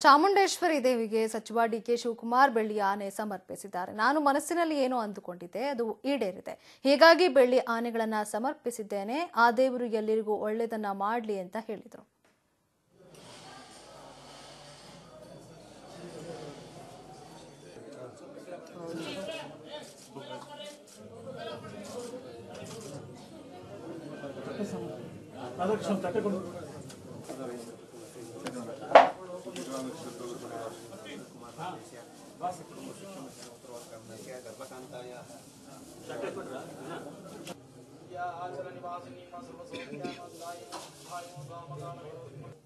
ಚಾಮುಂಡೇಶ್ವರಿ ದೇವಿಗೆ ಸಚಿವ ಡಿಕೆ ಶಿವಕುಮಾರ್ ಬೆಳ್ಳಿ ಆನೆ ಸಮರ್ಪಿಸಿದ್ದಾರೆ. ನಾನು ಮನಸ್ಸಿನಲ್ಲಿ ಏನೋ ಅಂದುಕೊಂಡಿದ್ದೆ, ಅದು ಈಡೇರಿದೆ. ಹೀಗಾಗಿ ಬೆಳ್ಳಿ ಆನೆಗಳನ್ನ ಸಮರ್ಪಿಸಿದ್ದೇನೆ. ಆ ದೇವರು ಎಲ್ಲರಿಗೂ ಒಳ್ಳೆಯದನ್ನ ಮಾಡಲಿ ಅಂತ ಹೇಳಿದರು. ಅದಕ್ಕೆ Yeah, I'm going to be able to do it.